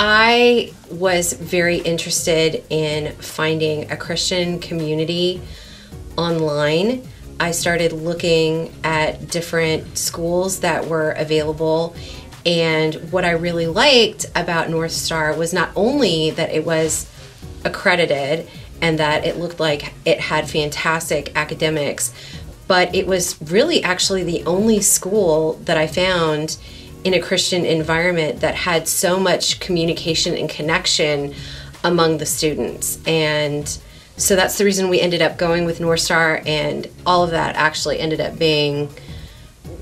I was very interested in finding a Christian community online. I started looking at different schools that were available. And what I really liked about North Star was not only that it was accredited and that it looked like it had fantastic academics, but it was really actually the only school that I found in a Christian environment that had so much communication and connection among the students. And so that's the reason we ended up going with North Star, and all of that actually ended up being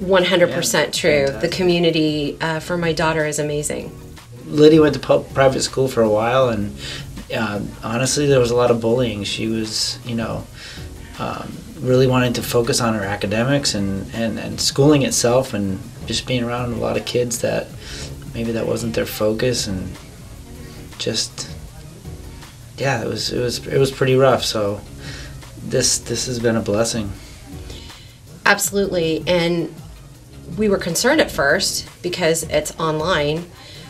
100% Yeah, true. The community uh, for my daughter is amazing. Liddy went to pu- private school for a while, and um, honestly, there was a lot of bullying. She was, you know, um, really wanting to focus on her academics and, and, and schooling itself, and just being around a lot of kids that maybe that wasn't their focus, and just yeah, it was it was it was pretty rough. So this this has been a blessing. Absolutely. And we were concerned at first because it's online.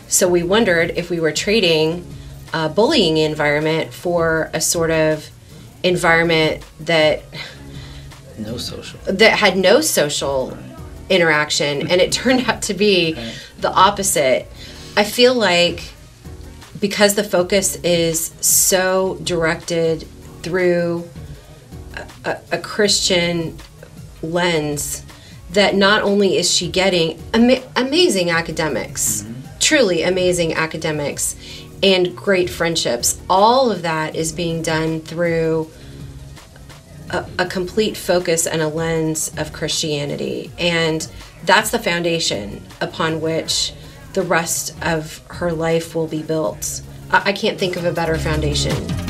So we wondered if we were trading a bullying environment for a sort of environment that No social. that had no social interaction and it turned out to be the opposite. I feel like because the focus is so directed through a, a, a christian lens that not only is she getting ama- amazing academics mm-hmm. truly amazing academics and great friendships all of that is being done through a, a complete focus and a lens of Christianity. And that's the foundation upon which the rest of her life will be built. I, I can't think of a better foundation.